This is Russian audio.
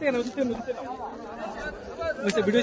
উঠতে না উঠতে না উঠতে না ভিডিও